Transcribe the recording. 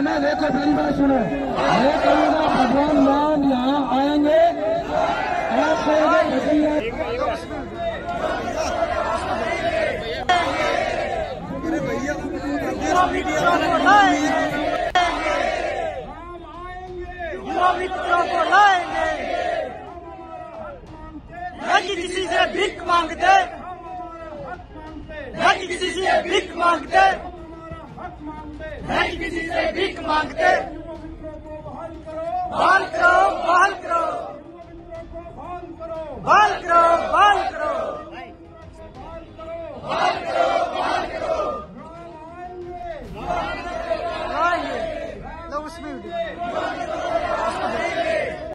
मैंने देखो मेरी बात सुनो मैं कहूँगा भगवान राम यहाँ आएँगे। आप कहोगे भगवान युवा मित्रों को लाएँगे न किसी से भीख मांगते। नहीं किसी से भीख मांगते बहाल करो बहाल करो बाल करो बाल करो बाल करो बाल करो बाल करो बहाल करो लव उसमें